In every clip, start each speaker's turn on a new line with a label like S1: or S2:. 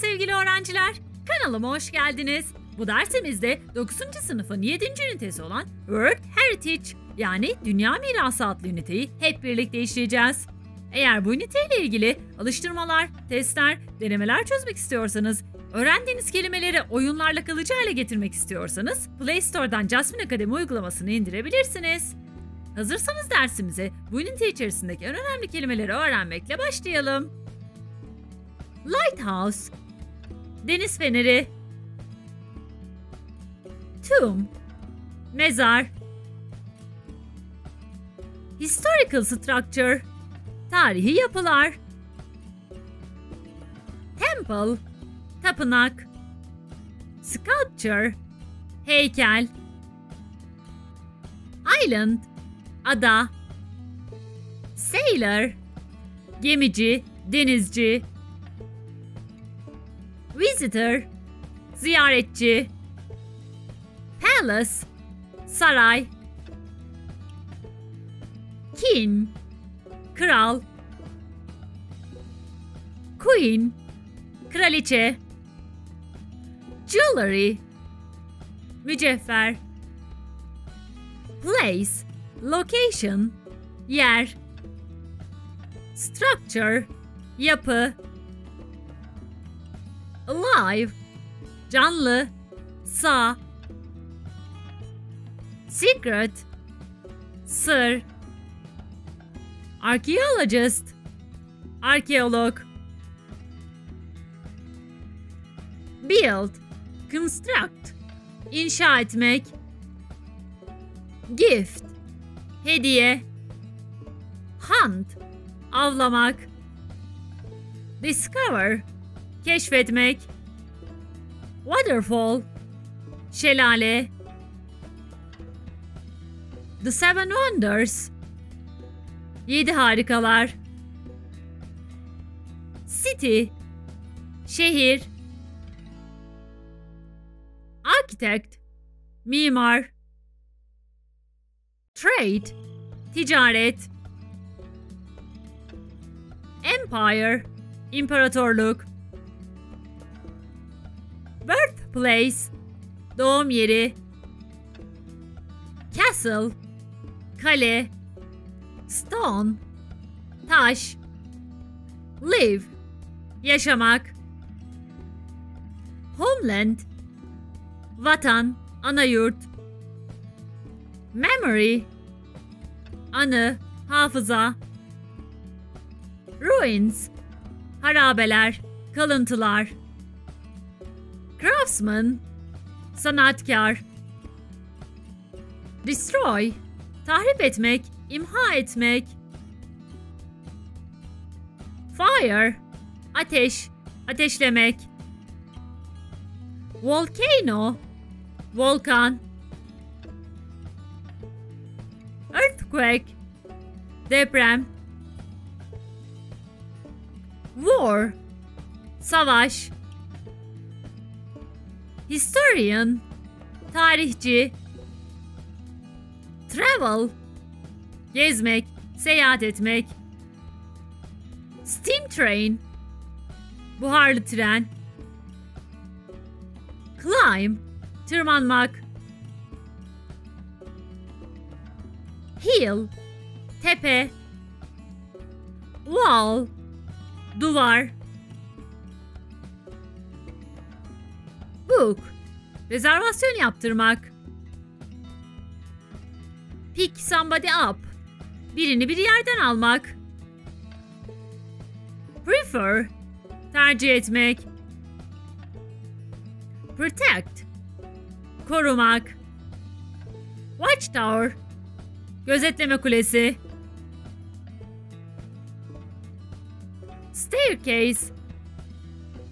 S1: sevgili öğrenciler. Kanalıma hoş geldiniz. Bu dersimizde 9. sınıfın 7. ünitesi olan World Heritage yani Dünya Mirası adlı üniteyi hep birlikte işleyeceğiz. Eğer bu üniteyle ilgili alıştırmalar, testler, denemeler çözmek istiyorsanız, öğrendiğiniz kelimeleri oyunlarla kalıcı hale getirmek istiyorsanız Play Store'dan Jasmine Akademi uygulamasını indirebilirsiniz. Hazırsanız dersimize bu ünite içerisindeki en önemli kelimeleri öğrenmekle başlayalım. Lighthouse Deniz feneri. Tomb Mezar. Historical structure. Tarihi yapılar. Temple. Tapınak. Sculpture. Heykel. Island. Ada. Sailor. Gemici, denizci Visitor Ziyaretçi Palace Saray King Kral Queen Kraliçe Jewelry Mücevher Place Location Yer Structure Yapı Alive. Canlı. Sağ. Secret. Sır. Archaeologist. Arkeolog. Build. Construct. İnşa etmek. Gift. Hediye. Hunt. Avlamak. Discover Keşfetmek. Waterfall Şelale. The Seven Wonders. Yedi Harikalar. City. Şehir. Architect. Mimar. Trade. Ticaret. Empire. İmparatorluk Birthplace Doğum yeri. Castle. Kale. Stone. Taş. Live. Yaşamak. Homeland. Vatan. Anayurt Memory. Anı. Hafıza. Ruins. Harabeler. Kalıntılar Craftsman. Sanatkar. Destroy. Tahrip etmek, imha etmek. Fire. Ateş, ateşlemek. Volcano. Volkan. Earthquake. Deprem. War. Savaş Historian Tarihçi Travel Gezmek, seyahat etmek Steam train Buharlı tren Climb Tırmanmak Hill Tepe Wall Duvar Book. Rezervasyon yaptırmak. Pick somebody up. Birini bir yerden almak. Prefer. Tercih etmek. Protect. Korumak. Watchtower. Gözetleme kulesi. Staircase.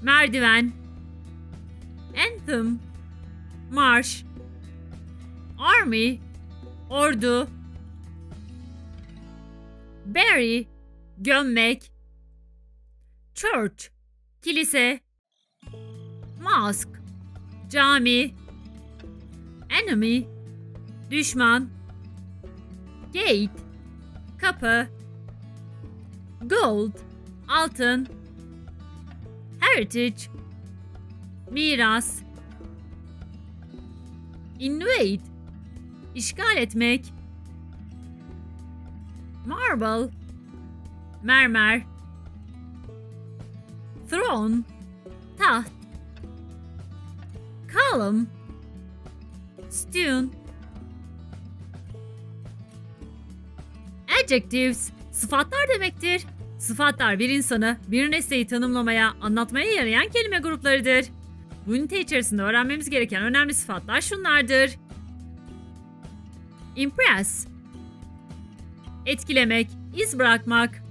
S1: Merdiven Anthem Marş. Army. Ordu. Bury Gömmek Church. Kilise. Mosque Cami. Enemy. Düşman. Gate. Kapı. Gold. Altın. Heritage. Miras. Invade, işgal etmek. Marble, mermer. Throne, taht. Column, stone. Adjectives, sıfatlar demektir. Sıfatlar bir insanı, bir nesneyi tanımlamaya, anlatmaya yarayan kelime gruplarıdır. Bu ünite içerisinde öğrenmemiz gereken önemli sıfatlar şunlardır. Impress. Etkilemek, iz bırakmak.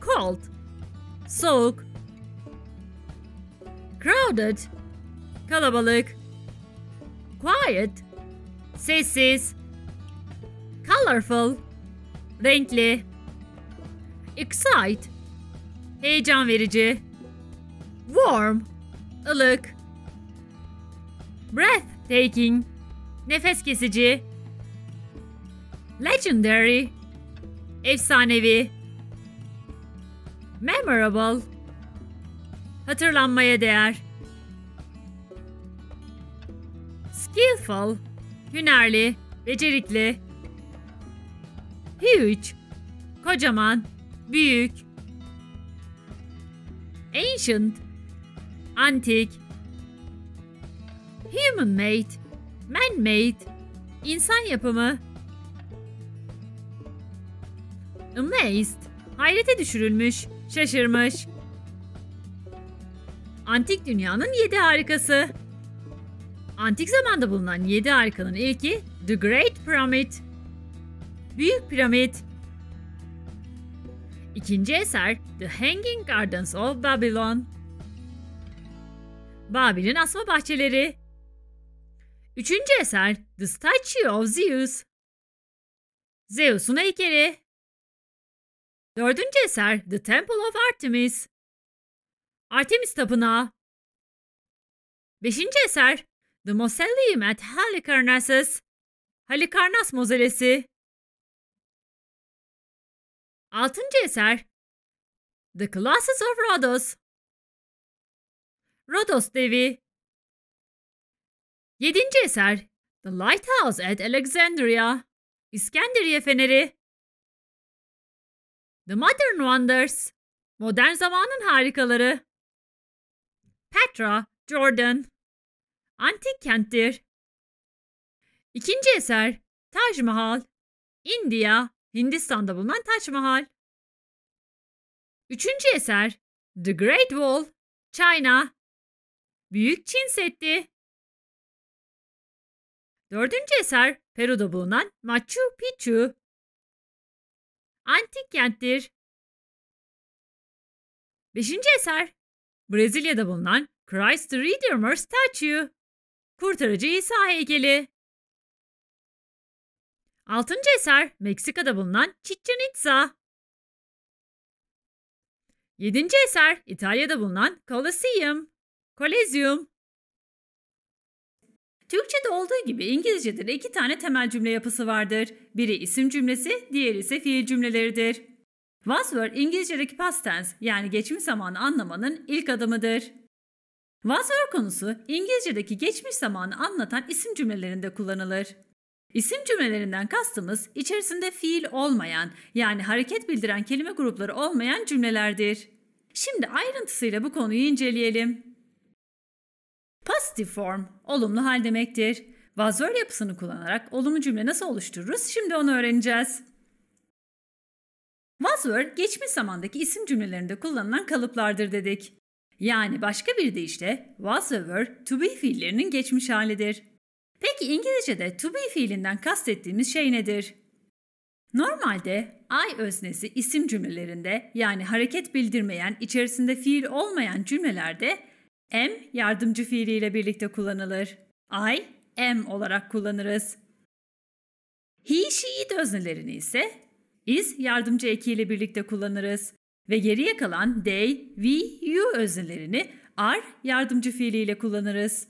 S1: Cold. Soğuk. Crowded. Kalabalık. Quiet. Sessiz. Colorful. Renkli. Excite. Heyecan verici Warm. Ilık Breathtaking Nefes kesici. Legendary. Efsanevi. Memorable. Hatırlanmaya değer. Skillful. Hünerli, becerikli. Huge. Kocaman, büyük. Ancient Antik. Human made Man made İnsan yapımı. Amazed Hayrete düşürülmüş, şaşırmış. Antik dünyanın yedi harikası. Antik zamanda bulunan yedi harikanın ilki The Great Pyramid. Büyük Piramit. İkinci eser The Hanging Gardens of Babylon Babil'in asma bahçeleri. Üçüncü eser The Statue of Zeus. Zeus'un heykeli. Dördüncü eser The Temple of Artemis. Artemis Tapınağı. Beşinci eser The Mausoleum at Halicarnassus. Halikarnas Mozelesi. Altıncı eser The Colossus of Rhodos. Rodos Devi. Yedinci eser The Lighthouse at Alexandria. İskenderiye Feneri. The Modern Wonders. Modern zamanın harikaları. Petra, Jordan. Antik kenttir. İkinci eser Taj Mahal. India, Hindistan'da bulunan Taj Mahal. Üçüncü eser The Great Wall, China. Büyük Çin Seddi. Dördüncü eser Peru'da bulunan Machu Picchu. Antik kenttir. Beşinci eser Brezilya'da bulunan Christ the Redeemer Statue. Kurtarıcı İsa heykeli. Altıncı eser Meksika'da bulunan Chichen Itza. Yedinci eser İtalya'da bulunan Colosseum. Kolezyum. Türkçe'de olduğu gibi İngilizce'de de iki tane temel cümle yapısı vardır. Biri isim cümlesi, diğeri ise fiil cümleleridir. Was were İngilizce'deki past tense yani geçmiş zamanı anlamanın ilk adımıdır. Was were konusu İngilizce'deki geçmiş zamanı anlatan isim cümlelerinde kullanılır. İsim cümlelerinden kastımız içerisinde fiil olmayan yani hareket bildiren kelime grupları olmayan cümlelerdir. Şimdi ayrıntısıyla bu konuyu inceleyelim. Positive form, olumlu hal demektir. Were yapısını kullanarak olumlu cümle nasıl oluştururuz? Şimdi onu öğreneceğiz. Was were, geçmiş zamandaki isim cümlelerinde kullanılan kalıplardır dedik. Yani başka bir deyişle was ve were to be fiillerinin geçmiş halidir. Peki İngilizce'de to be fiilinden kastettiğimiz şey nedir? Normalde I öznesi isim cümlelerinde yani hareket bildirmeyen, içerisinde fiil olmayan cümlelerde am yardımcı fiiliyle birlikte kullanılır. I am olarak kullanırız. He, she, öznelerini ise is yardımcı ekiyle birlikte kullanırız. Ve geriye kalan they, we, you öznelerini are yardımcı fiiliyle kullanırız.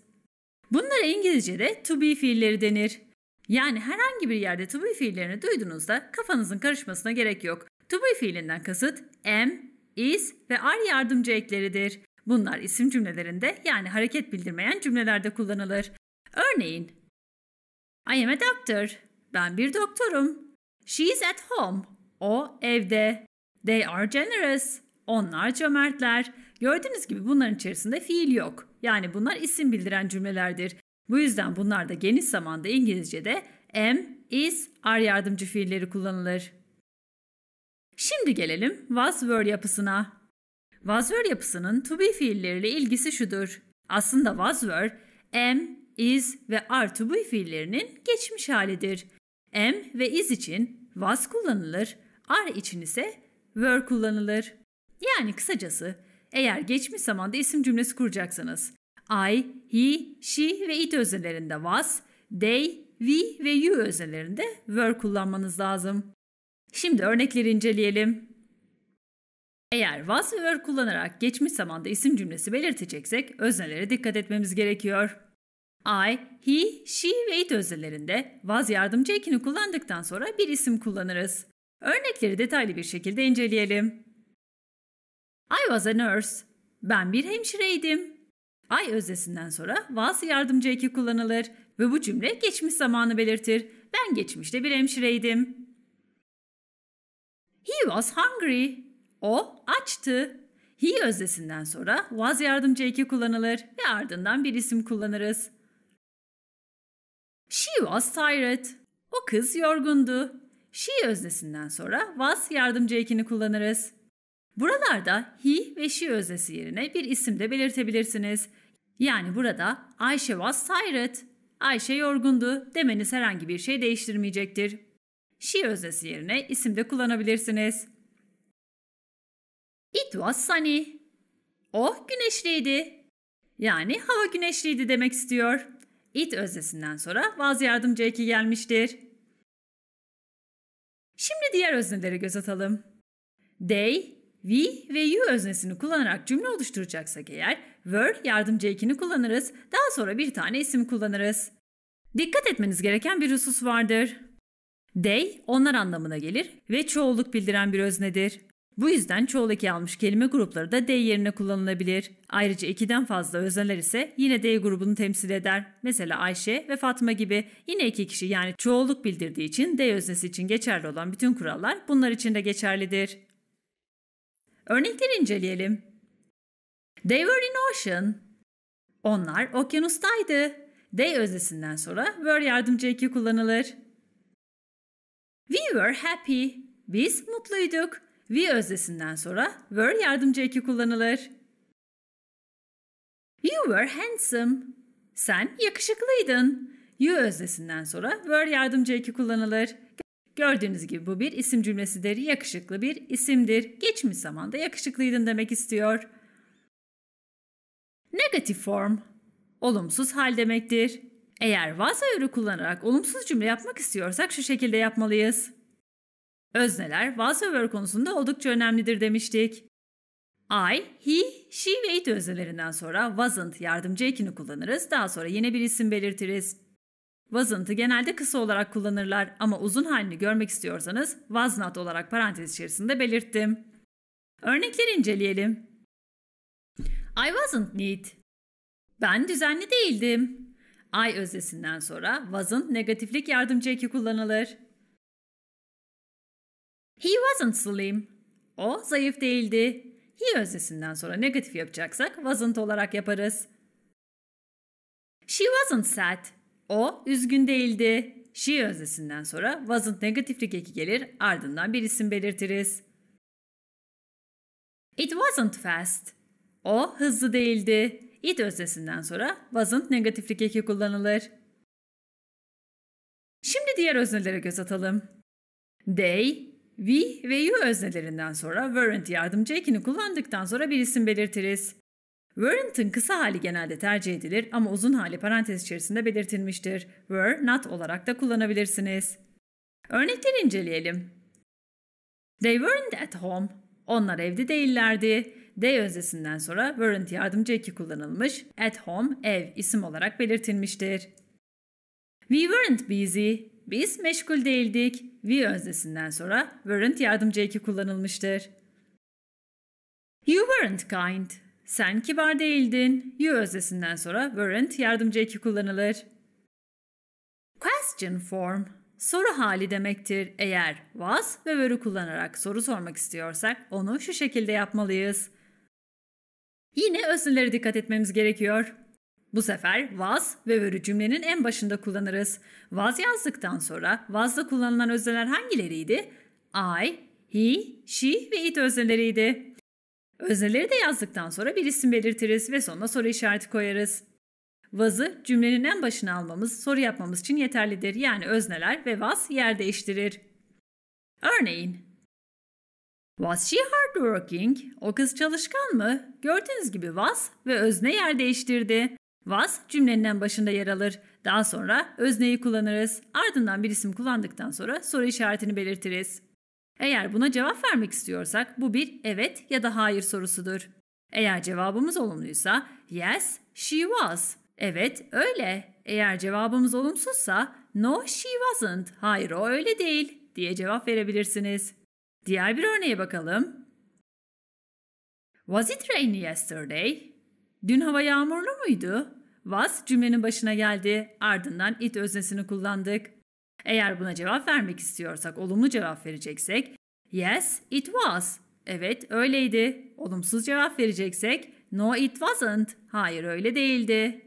S1: Bunlara İngilizce'de to be fiilleri denir. Yani herhangi bir yerde to be fiillerini duyduğunuzda kafanızın karışmasına gerek yok. To be fiilinden kasıt am, is ve are yardımcı ekleridir. Bunlar isim cümlelerinde yani hareket bildirmeyen cümlelerde kullanılır. Örneğin I am a doctor. Ben bir doktorum. She is at home. O evde. They are generous. Onlar cömertler. Gördüğünüz gibi bunların içerisinde fiil yok. Yani bunlar isim bildiren cümlelerdir. Bu yüzden bunlar da geniş zamanda İngilizce'de am, is, are yardımcı fiilleri kullanılır. Şimdi gelelim was were yapısına. Were yapısının to be fiilleriyle ilgisi şudur. Aslında were, am, is ve are to be fiillerinin geçmiş halidir. Am ve is için was kullanılır, are için ise were kullanılır. Yani kısacası eğer geçmiş zamanda isim cümlesi kuracaksanız I, he, she ve it özellerinde was, they, we ve you özellerinde were kullanmanız lazım. Şimdi örnekleri inceleyelim. Eğer was ve were kullanarak geçmiş zamanda isim cümlesi belirteceksek öznelere dikkat etmemiz gerekiyor. I, he, she ve it özellerinde was yardımcı ekini kullandıktan sonra bir isim kullanırız. Örnekleri detaylı bir şekilde inceleyelim. I was a nurse. Ben bir hemşireydim. I öznesinden sonra was yardımcı eki kullanılır ve bu cümle geçmiş zamanı belirtir. Ben geçmişte bir hemşireydim. He was hungry. O açtı. He öznesinden sonra was yardımcı eki kullanılır ve ardından bir isim kullanırız. She was tired. O kız yorgundu. She öznesinden sonra was yardımcı ekini kullanırız. Buralarda he ve she öznesi yerine bir isim de belirtebilirsiniz. Yani burada Ayşe was tired. Ayşe yorgundu demeniz herhangi bir şey değiştirmeyecektir. She öznesi yerine isim de kullanabilirsiniz. It was sunny. O güneşliydi. Yani hava güneşliydi demek istiyor. It öznesinden sonra was yardımcı eki gelmiştir. Şimdi diğer özneleri göz atalım. They, we ve you öznesini kullanarak cümle oluşturacaksak eğer were yardımcı ekini kullanırız. Daha sonra bir tane isim kullanırız. Dikkat etmeniz gereken bir husus vardır. They onlar anlamına gelir ve çoğulluk bildiren bir öznedir. Bu yüzden çoğul eki almış kelime grupları da they yerine kullanılabilir. Ayrıca ikiden fazla özneler ise yine they grubunu temsil eder. Mesela Ayşe ve Fatma gibi yine iki kişi yani çoğulluk bildirdiği için they öznesi için geçerli olan bütün kurallar bunlar için de geçerlidir. Örnekleri inceleyelim. They were in ocean. Onlar okyanustaydı. They öznesinden sonra were yardımcı eki kullanılır. We were happy. Biz mutluyduk. We öznesinden sonra were yardımcı eki kullanılır. You were handsome. Sen yakışıklıydın. You öznesinden sonra were yardımcı eki kullanılır. Gördüğünüz gibi bu bir isim cümlesidir. Yakışıklı bir isimdir. Geçmiş zamanda yakışıklıydın demek istiyor. Negative form. Olumsuz hal demektir. Eğer was öğrü kullanarak olumsuz cümle yapmak istiyorsak şu şekilde yapmalıyız. Özneler öğrü konusunda oldukça önemlidir demiştik. I, he, she ve it öznelerinden sonra wasn't yardımcı ekini kullanırız. Daha sonra yine bir isim belirtiriz. Wasn't'ı genelde kısa olarak kullanırlar ama uzun halini görmek istiyorsanız was not olarak parantez içerisinde belirttim. Örnekleri inceleyelim. I wasn't neat. Ben düzenli değildim. I öznesinden sonra wasn't negatiflik yardımcı eki kullanılır. He wasn't slim. O zayıf değildi. He öznesinden sonra negatif yapacaksak wasn't olarak yaparız. She wasn't sad. O üzgün değildi. She öznesinden sonra wasn't negatiflik eki gelir ardından bir isim belirtiriz. It wasn't fast. O hızlı değildi. It öznesinden sonra wasn't negatiflik eki kullanılır. Şimdi diğer öznelere göz atalım. They, we ve you öznelerinden sonra weren't yardımcı ekini kullandıktan sonra bir isim belirtiriz. Weren't'ın kısa hali genelde tercih edilir ama uzun hali parantez içerisinde belirtilmiştir. Were, not olarak da kullanabilirsiniz. Örnekleri inceleyelim. They weren't at home. Onlar evde değillerdi. They öznesinden sonra weren't yardımcı eki kullanılmış. At home, ev isim olarak belirtilmiştir. We weren't busy. Biz meşgul değildik. We öznesinden sonra weren't yardımcı eki kullanılmıştır. You weren't kind. Sen kibar değildin. You öznesinden sonra weren't yardımcı eki kullanılır. Question form soru hali demektir. Eğer was ve were'ü kullanarak soru sormak istiyorsak onu şu şekilde yapmalıyız. Yine öznelere dikkat etmemiz gerekiyor. Bu sefer was ve were'ü cümlenin en başında kullanırız. Was yazdıktan sonra was'da kullanılan özneler hangileriydi? I, he, she ve it özneleriydi. Özneleri de yazdıktan sonra bir isim belirtiriz ve sonuna soru işareti koyarız. Was'ı cümlenin en başına almamız, soru yapmamız için yeterlidir. Yani özneler ve was yer değiştirir. Örneğin, Was she hardworking? O kız çalışkan mı? Gördüğünüz gibi was ve özne yer değiştirdi. Was cümlenin en başında yer alır. Daha sonra özneyi kullanırız. Ardından bir isim kullandıktan sonra soru işaretini belirtiriz. Eğer buna cevap vermek istiyorsak bu bir evet ya da hayır sorusudur. Eğer cevabımız olumluysa yes, she was. Evet, öyle. Eğer cevabımız olumsuzsa no, she wasn't. Hayır, o öyle değil diye cevap verebilirsiniz. Diğer bir örneğe bakalım. Was it rainy yesterday? Dün hava yağmurlu muydu? Was cümlenin başına geldi. Ardından it öznesini kullandık. Eğer buna cevap vermek istiyorsak, olumlu cevap vereceksek yes, it was. Evet, öyleydi. Olumsuz cevap vereceksek no, it wasn't. Hayır, öyle değildi.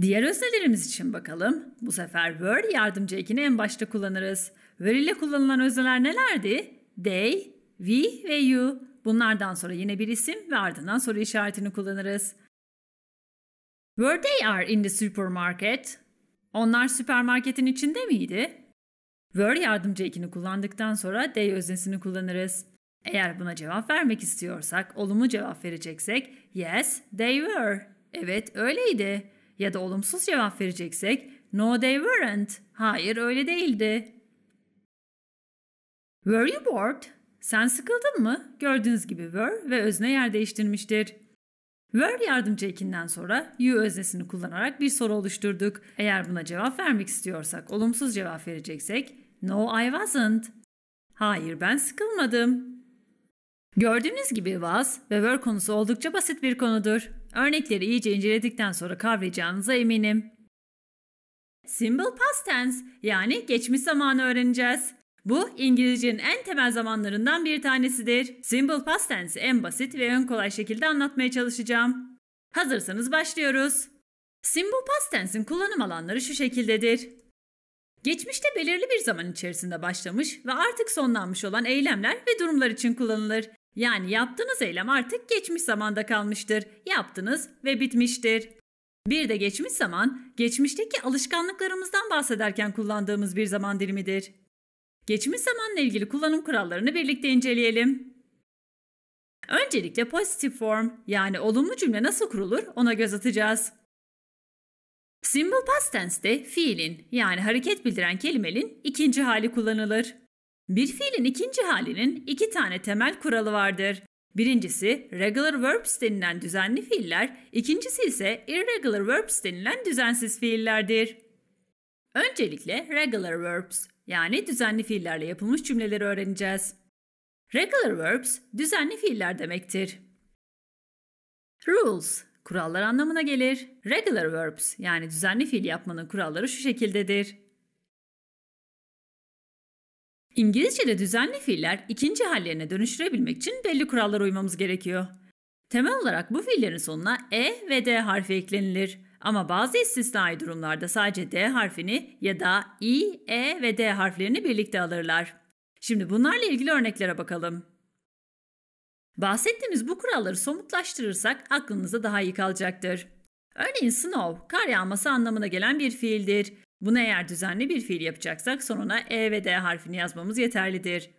S1: Diğer öznelerimiz için bakalım. Bu sefer were yardımcı ekini en başta kullanırız. Were ile kullanılan özneler nelerdi? They, we ve you. Bunlardan sonra yine bir isim ve ardından soru işaretini kullanırız. Were they are in the supermarket? Onlar süpermarketin içinde miydi? Were yardımcı ekini kullandıktan sonra they öznesini kullanırız. Eğer buna cevap vermek istiyorsak, olumlu cevap vereceksek yes, they were. Evet, öyleydi. Ya da olumsuz cevap vereceksek no, they weren't. Hayır, öyle değildi. Were you bored? Sen sıkıldın mı? Gördüğünüz gibi were ve özne yer değiştirmiştir. Were yardımcı ekinden sonra you öznesini kullanarak bir soru oluşturduk. Eğer buna cevap vermek istiyorsak, olumsuz cevap vereceksek no I wasn't. Hayır ben sıkılmadım. Gördüğünüz gibi was ve were konusu oldukça basit bir konudur. Örnekleri iyice inceledikten sonra kavrayacağınıza eminim. Simple past tense yani geçmiş zamanı öğreneceğiz. Bu İngilizcenin en temel zamanlarından bir tanesidir. Simple past tense'i en basit ve en kolay şekilde anlatmaya çalışacağım. Hazırsanız başlıyoruz. Simple past tense'in kullanım alanları şu şekildedir. Geçmişte belirli bir zaman içerisinde başlamış ve artık sonlanmış olan eylemler ve durumlar için kullanılır. Yani yaptığınız eylem artık geçmiş zamanda kalmıştır. Yaptınız ve bitmiştir. Bir de geçmiş zaman, geçmişteki alışkanlıklarımızdan bahsederken kullandığımız bir zaman dilimidir. Geçmiş zamanla ilgili kullanım kurallarını birlikte inceleyelim. Öncelikle pozitif form yani olumlu cümle nasıl kurulur ona göz atacağız. Simple past tense'de fiilin yani hareket bildiren kelimenin ikinci hali kullanılır. Bir fiilin ikinci halinin iki tane temel kuralı vardır. Birincisi regular verbs denilen düzenli fiiller, ikincisi ise irregular verbs denilen düzensiz fiillerdir. Öncelikle regular verbs yani düzenli fiillerle yapılmış cümleleri öğreneceğiz. Regular verbs düzenli fiiller demektir. Rules kurallar anlamına gelir. Regular verbs yani düzenli fiil yapmanın kuralları şu şekildedir. İngilizce'de düzenli fiiller ikinci hallerine dönüştürebilmek için belli kurallara uymamız gerekiyor. Temel olarak bu fiillerin sonuna e ve d harfi eklenilir. Ama bazı istisnai durumlarda sadece d harfini ya da i, e ve d harflerini birlikte alırlar. Şimdi bunlarla ilgili örneklere bakalım. Bahsettiğimiz bu kuralları somutlaştırırsak aklınızda daha iyi kalacaktır. Örneğin snow, kar yağması anlamına gelen bir fiildir. Bunu eğer düzenli bir fiil yapacaksak sonuna e ve d harfini yazmamız yeterlidir.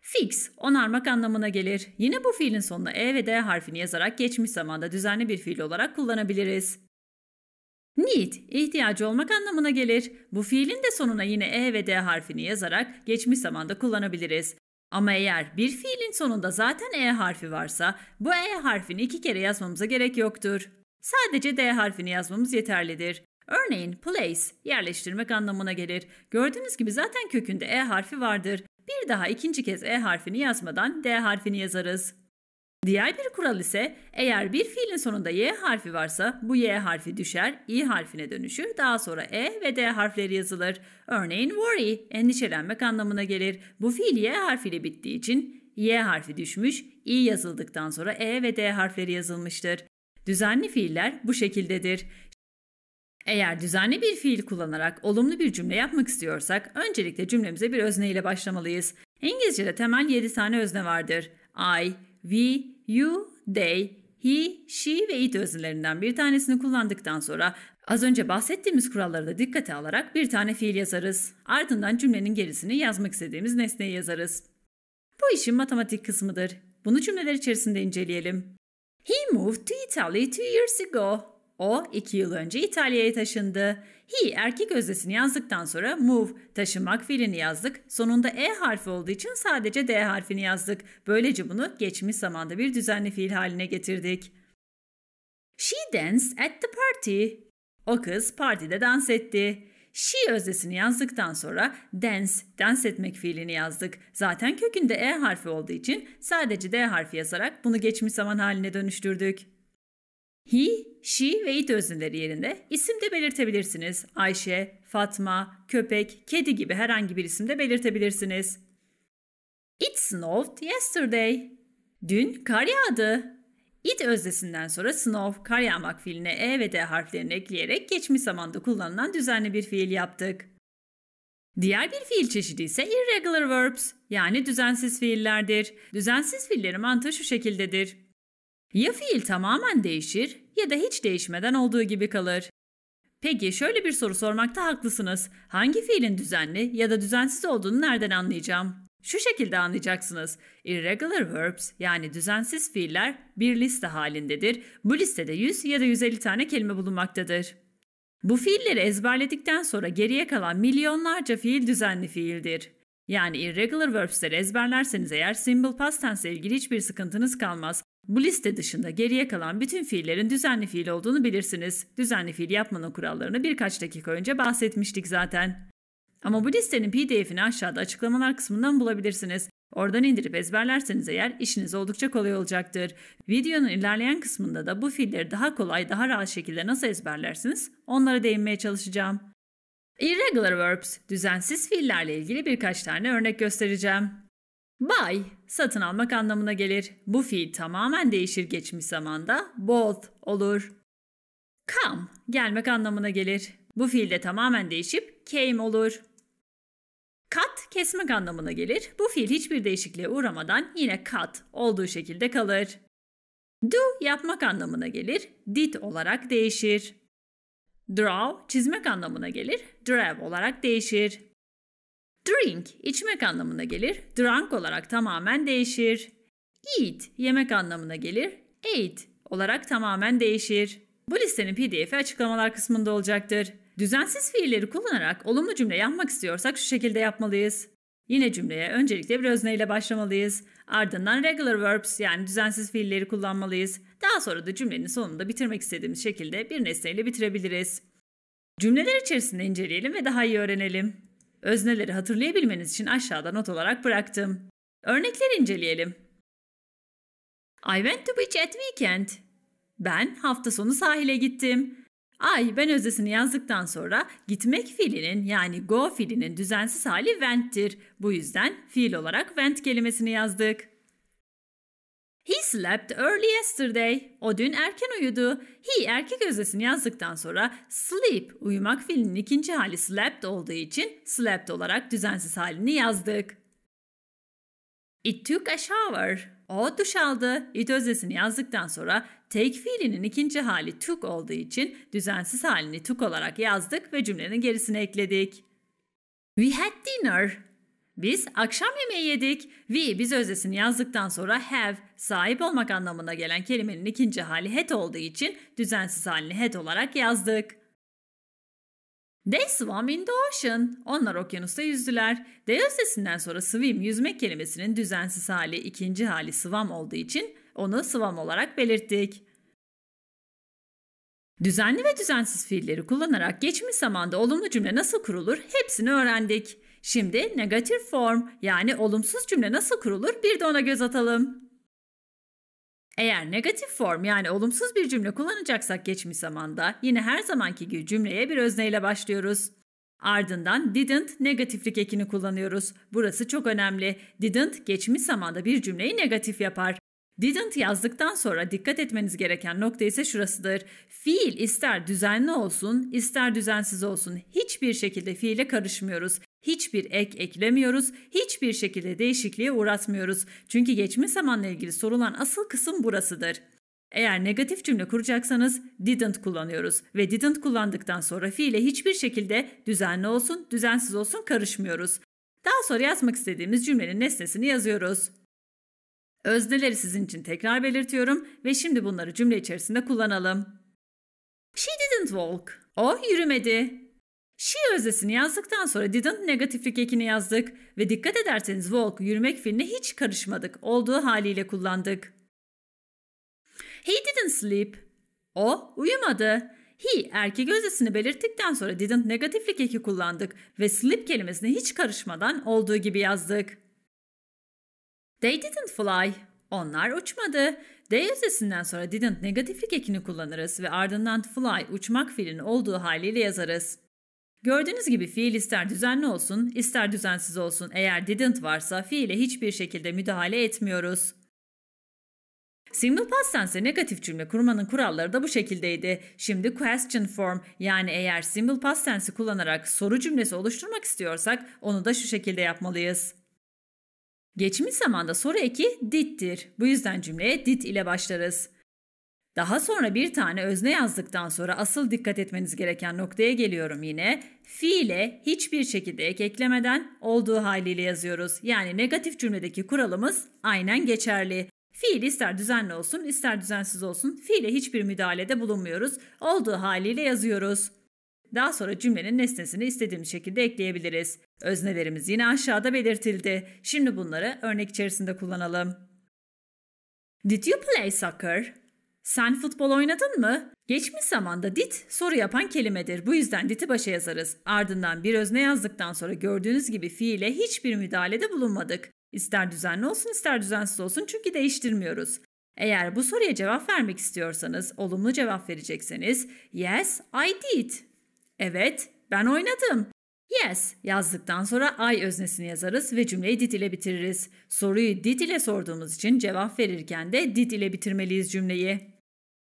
S1: Fix, onarmak anlamına gelir. Yine bu fiilin sonuna e ve d harfini yazarak geçmiş zamanda düzenli bir fiil olarak kullanabiliriz. Need, ihtiyacı olmak anlamına gelir. Bu fiilin de sonuna yine e ve d harfini yazarak geçmiş zamanda kullanabiliriz. Ama eğer bir fiilin sonunda zaten e harfi varsa bu e harfini iki kere yazmamıza gerek yoktur. Sadece d harfini yazmamız yeterlidir. Örneğin place, yerleştirmek anlamına gelir. Gördüğünüz gibi zaten kökünde e harfi vardır. Bir daha ikinci kez e harfini yazmadan d harfini yazarız. Diğer bir kural ise eğer bir fiilin sonunda y harfi varsa bu y harfi düşer, i harfine dönüşür, daha sonra e ve d harfleri yazılır. Örneğin worry, endişelenmek anlamına gelir. Bu fiil y harfiyle bittiği için y harfi düşmüş, i yazıldıktan sonra e ve d harfleri yazılmıştır. Düzenli fiiller bu şekildedir. Eğer düzenli bir fiil kullanarak olumlu bir cümle yapmak istiyorsak öncelikle cümlemize bir özne ile başlamalıyız. İngilizce'de temel 7 tane özne vardır. I, we, you, they, he, she ve it öznelerinden bir tanesini kullandıktan sonra az önce bahsettiğimiz kuralları da dikkate alarak bir tane fiil yazarız. Ardından cümlenin gerisini yazmak istediğimiz nesneyi yazarız. Bu işin matematik kısmıdır. Bunu cümleler içerisinde inceleyelim. He moved to Italy two years ago. O iki yıl önce İtalya'ya taşındı. He erkek özdesini yazdıktan sonra move taşınmak fiilini yazdık. Sonunda e harfi olduğu için sadece d harfini yazdık. Böylece bunu geçmiş zamanda bir düzenli fiil haline getirdik. She danced at the party. O kız partide dans etti. She özdesini yazdıktan sonra dance, dans etmek fiilini yazdık. Zaten kökünde e harfi olduğu için sadece d harfi yazarak bunu geçmiş zaman haline dönüştürdük. He, she ve it özneleri yerinde isim de belirtebilirsiniz. Ayşe, Fatma, köpek, kedi gibi herhangi bir isim de belirtebilirsiniz. It snowed yesterday. Dün kar yağdı. It öznesinden sonra snow, kar yağmak fiiline e ve d harflerini ekleyerek geçmiş zamanda kullanılan düzenli bir fiil yaptık. Diğer bir fiil çeşidi ise irregular verbs yani düzensiz fiillerdir. Düzensiz fiillerin mantığı şu şekildedir. Ya fiil tamamen değişir ya da hiç değişmeden olduğu gibi kalır. Peki şöyle bir soru sormakta haklısınız. Hangi fiilin düzenli ya da düzensiz olduğunu nereden anlayacağım? Şu şekilde anlayacaksınız. Irregular verbs yani düzensiz fiiller bir liste halindedir. Bu listede 100 ya da 150 tane kelime bulunmaktadır. Bu fiilleri ezberledikten sonra geriye kalan milyonlarca fiil düzenli fiildir. Yani irregular verbs'leri ezberlerseniz eğer simple past tense ile ilgili hiçbir sıkıntınız kalmaz. Bu liste dışında geriye kalan bütün fiillerin düzenli fiil olduğunu bilirsiniz. Düzenli fiil yapmanın kurallarını birkaç dakika önce bahsetmiştik zaten. Ama bu listenin pdf'ini aşağıda açıklamalar kısmından bulabilirsiniz. Oradan indirip ezberlerseniz eğer işiniz oldukça kolay olacaktır. Videonun ilerleyen kısmında da bu fiilleri daha kolay, daha rahat şekilde nasıl ezberlersiniz onlara değinmeye çalışacağım. Irregular verbs, düzensiz fiillerle ilgili birkaç tane örnek göstereceğim. Buy, satın almak anlamına gelir. Bu fiil tamamen değişir geçmiş zamanda. Both olur. Come, gelmek anlamına gelir. Bu fiil de tamamen değişip came olur. Cut, kesmek anlamına gelir. Bu fiil hiçbir değişikliğe uğramadan yine cut olduğu şekilde kalır. Do, yapmak anlamına gelir. Did olarak değişir. Draw, çizmek anlamına gelir. Draw olarak değişir. Drink, içmek anlamına gelir. Drunk olarak tamamen değişir. Eat, yemek anlamına gelir. Ate olarak tamamen değişir. Bu listenin pdf'i açıklamalar kısmında olacaktır. Düzensiz fiilleri kullanarak olumlu cümle yapmak istiyorsak şu şekilde yapmalıyız. Yine cümleye öncelikle bir özneyle başlamalıyız. Ardından regular verbs yani düzensiz fiilleri kullanmalıyız. Daha sonra da cümlenin sonunda bitirmek istediğimiz şekilde bir nesneyle bitirebiliriz. Cümleler içerisinde inceleyelim ve daha iyi öğrenelim. Özneleri hatırlayabilmeniz için aşağıda not olarak bıraktım. Örnekleri inceleyelim. I went to beach at weekend. Ben hafta sonu sahile gittim. Ay ben özdesini yazdıktan sonra gitmek fiilinin yani go fiilinin düzensiz hali went'tir. Bu yüzden fiil olarak went kelimesini yazdık. He slept early yesterday. O dün erken uyudu. He erkek özdesini yazdıktan sonra sleep uyumak fiilinin ikinci hali slept olduğu için slept olarak düzensiz halini yazdık. It took a shower. O duş aldı. It özdesini yazdıktan sonra take fiilinin ikinci hali took olduğu için düzensiz halini took olarak yazdık ve cümlenin gerisine ekledik. We had dinner. Biz akşam yemeği yedik. We biz özdesini yazdıktan sonra have sahip olmak anlamına gelen kelimenin ikinci hali had olduğu için düzensiz halini had olarak yazdık. They swam in the ocean. Onlar okyanusta yüzdüler. They özdesinden sonra swim yüzmek kelimesinin düzensiz hali ikinci hali swam olduğu için onu swam olarak belirttik. Düzenli ve düzensiz fiilleri kullanarak geçmiş zamanda olumlu cümle nasıl kurulur hepsini öğrendik. Şimdi negatif form yani olumsuz cümle nasıl kurulur bir de ona göz atalım. Eğer negatif form yani olumsuz bir cümle kullanacaksak geçmiş zamanda yine her zamanki gibi cümleye bir özneyle başlıyoruz. Ardından didn't negatiflik ekini kullanıyoruz. Burası çok önemli. Didn't geçmiş zamanda bir cümleyi negatif yapar. Didn't yazdıktan sonra dikkat etmeniz gereken nokta ise şurasıdır. Fiil ister düzenli olsun, ister düzensiz olsun hiçbir şekilde fiile karışmıyoruz. Hiçbir ek eklemiyoruz, hiçbir şekilde değişikliğe uğratmıyoruz. Çünkü geçmiş zamanla ilgili sorulan asıl kısım burasıdır. Eğer negatif cümle kuracaksanız didn't kullanıyoruz ve didn't kullandıktan sonra fiile hiçbir şekilde düzenli olsun, düzensiz olsun karışmıyoruz. Daha sonra yazmak istediğimiz cümlenin nesnesini yazıyoruz. Özneleri sizin için tekrar belirtiyorum ve şimdi bunları cümle içerisinde kullanalım. She didn't walk. O yürümedi. She öznesini yazdıktan sonra didn't negatiflik ekini yazdık ve dikkat ederseniz walk yürümek fiiline hiç karışmadık. Olduğu haliyle kullandık. He didn't sleep. O uyumadı. He erkek öznesini belirttikten sonra didn't negatiflik eki kullandık ve sleep kelimesine hiç karışmadan olduğu gibi yazdık. They didn't fly. Onlar uçmadı. They özesinden sonra didn't negatiflik ekini kullanırız ve ardından fly uçmak fiilinin olduğu haliyle yazarız. Gördüğünüz gibi fiil ister düzenli olsun, ister düzensiz olsun. Eğer didn't varsa fiile hiçbir şekilde müdahale etmiyoruz. Simple past tense negatif cümle kurmanın kuralları da bu şekildeydi. Şimdi question form yani eğer simple past tense'i kullanarak soru cümlesi oluşturmak istiyorsak onu da şu şekilde yapmalıyız. Geçmiş zamanda soru eki did'tir. Bu yüzden cümleye did ile başlarız. Daha sonra bir tane özne yazdıktan sonra asıl dikkat etmeniz gereken noktaya geliyorum yine. Fiile hiçbir şekilde ek eklemeden olduğu haliyle yazıyoruz. Yani negatif cümledeki kuralımız aynen geçerli. Fiil ister düzenli olsun ister düzensiz olsun fiile hiçbir müdahalede bulunmuyoruz. Olduğu haliyle yazıyoruz. Daha sonra cümlenin nesnesini istediğimiz şekilde ekleyebiliriz. Öznelerimiz yine aşağıda belirtildi. Şimdi bunları örnek içerisinde kullanalım. Did you play soccer? Sen futbol oynadın mı? Geçmiş zamanda did soru yapan kelimedir. Bu yüzden did'i başa yazarız. Ardından bir özne yazdıktan sonra gördüğünüz gibi fiile hiçbir müdahalede bulunmadık. İster düzenli olsun ister düzensiz olsun çünkü değiştirmiyoruz. Eğer bu soruya cevap vermek istiyorsanız, olumlu cevap verecekseniz yes I did. Evet, ben oynadım. Yes yazdıktan sonra I öznesini yazarız ve cümleyi did ile bitiririz. Soruyu did ile sorduğumuz için cevap verirken de did ile bitirmeliyiz cümleyi.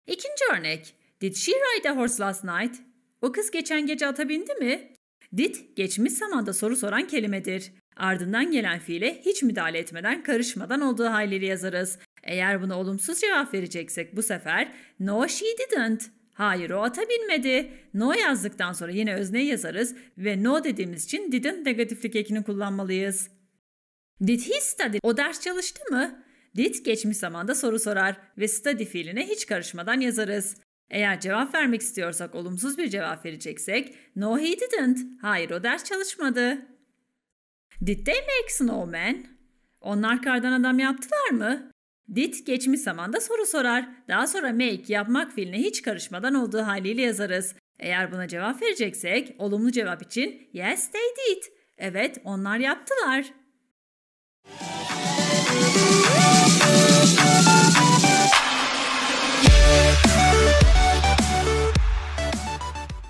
S1: İkinci örnek. Did she ride a horse last night? O kız geçen gece ata bindi mi? Did, geçmiş zamanda soru soran kelimedir. Ardından gelen fiile hiç müdahale etmeden, karışmadan olduğu haliyle yazarız. Eğer buna olumsuz cevap vereceksek bu sefer no she didn't Hayır o ata binmedi. No yazdıktan sonra yine özne yazarız ve no dediğimiz için didn't negatiflik ekini kullanmalıyız. Did he study? O ders çalıştı mı? Did geçmiş zamanda soru sorar ve study fiiline hiç karışmadan yazarız. Eğer cevap vermek istiyorsak olumsuz bir cevap vereceksek no he didn't. Hayır o ders çalışmadı. Did they make snowman? Onlar kardan adam yaptılar mı? Did geçmiş zamanda soru sorar. Daha sonra make yapmak fiiline hiç karışmadan olduğu haliyle yazarız. Eğer buna cevap vereceksek olumlu cevap için yes they did. Evet onlar yaptılar. oh you.